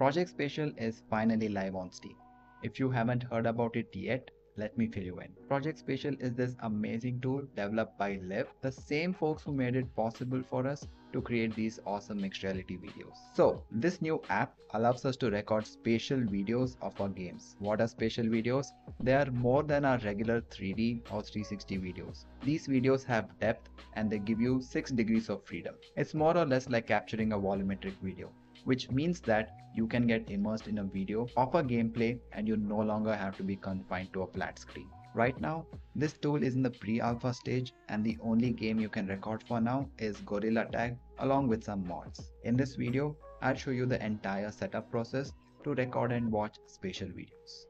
Project Spatial is finally live on Steam. If you haven't heard about it yet, let me fill you in. Project Spatial is this amazing tool developed by Liv, the same folks who made it possible for us to create these awesome mixed reality videos. So this new app allows us to record spatial videos of our games. What are spatial videos? They are more than our regular 3D or 360 videos. These videos have depth and they give you 6 degrees of freedom. It's more or less like capturing a volumetric video which means that you can get immersed in a video of a gameplay and you no longer have to be confined to a flat screen. Right now, this tool is in the pre-alpha stage and the only game you can record for now is Gorilla Tag along with some mods. In this video, I'll show you the entire setup process to record and watch spatial videos.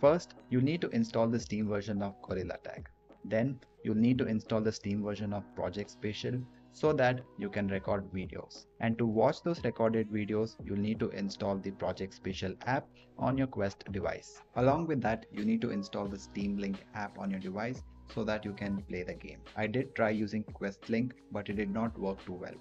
First, you need to install the Steam version of Gorilla Tag. Then, you'll need to install the Steam version of Project Spatial so that you can record videos. And to watch those recorded videos, you'll need to install the Project Spatial app on your Quest device. Along with that, you need to install the Steam Link app on your device so that you can play the game. I did try using Quest Link, but it did not work too well.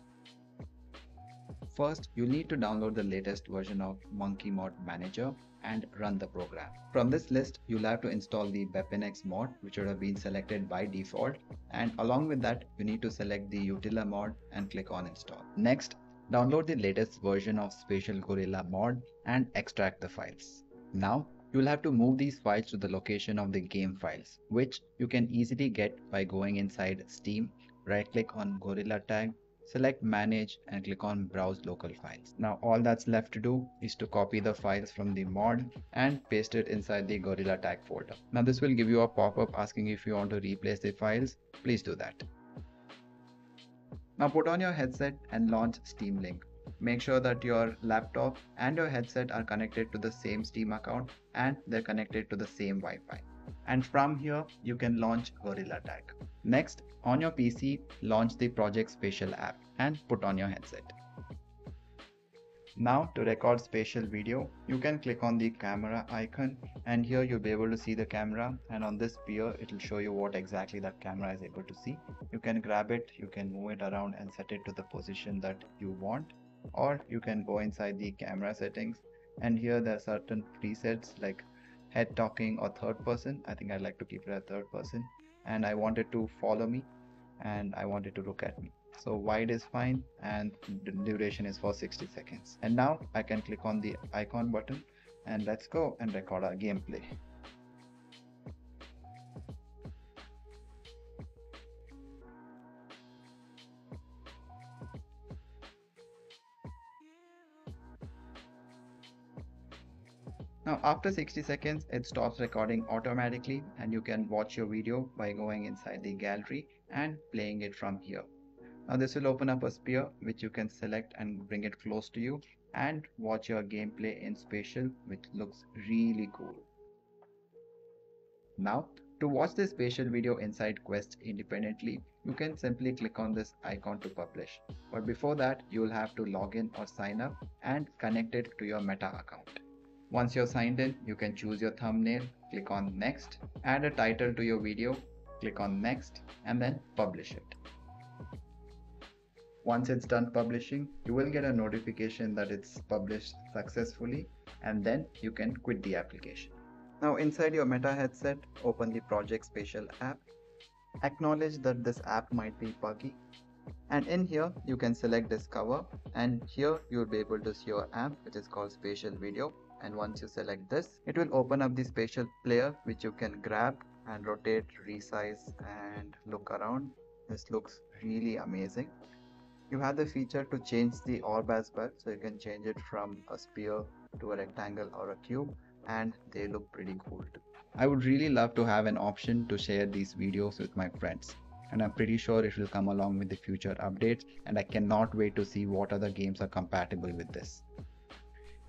First, you'll need to download the latest version of Monkey Mod Manager and run the program. From this list, you'll have to install the BepInEx mod, which would have been selected by default. And along with that, you need to select the Utilla mod and click on install. Next, download the latest version of Spatial Gorilla mod and extract the files. Now, you'll have to move these files to the location of the game files, which you can easily get by going inside Steam, right click on Gorilla Tag, select manage and click on browse local files. Now all that's left to do is to copy the files from the mod and paste it inside the Gorilla Tag folder. Now this will give you a pop-up asking if you want to replace the files. Please do that. Now put on your headset and launch Steam Link. Make sure that your laptop and your headset are connected to the same Steam account and they're connected to the same Wi-Fi. And from here, you can launch Gorilla Tag. Next, on your PC, launch the Project Spatial app and put on your headset. Now to record spatial video, you can click on the camera icon and here you'll be able to see the camera and on this sphere it will show you what exactly that camera is able to see. You can grab it, you can move it around and set it to the position that you want or you can go inside the camera settings and here there are certain presets like head talking or third person. I think I'd like to keep it at third person and I wanted to follow me and I wanted to look at me. So wide is fine and duration is for 60 seconds. And now I can click on the icon button and let's go and record our gameplay. Now after 60 seconds it stops recording automatically and you can watch your video by going inside the gallery and playing it from here. Now this will open up a sphere which you can select and bring it close to you and watch your gameplay in spatial which looks really cool. Now to watch this spatial video inside Quest independently, you can simply click on this icon to publish. But before that, you will have to log in or sign up and connect it to your Meta account. Once you're signed in, you can choose your thumbnail, click on next, add a title to your video, click on next and then publish it. Once it's done publishing, you will get a notification that it's published successfully and then you can quit the application. Now inside your Meta headset, open the Project Spatial app. Acknowledge that this app might be buggy and in here you can select discover and here you'll be able to see your app which is called spatial video and once you select this it will open up the spatial player which you can grab and rotate resize and look around this looks really amazing you have the feature to change the orb as well so you can change it from a sphere to a rectangle or a cube and they look pretty cool. I would really love to have an option to share these videos with my friends and I'm pretty sure it will come along with the future updates and I cannot wait to see what other games are compatible with this.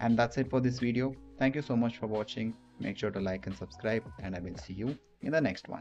And that's it for this video. Thank you so much for watching. Make sure to like and subscribe and I will see you in the next one.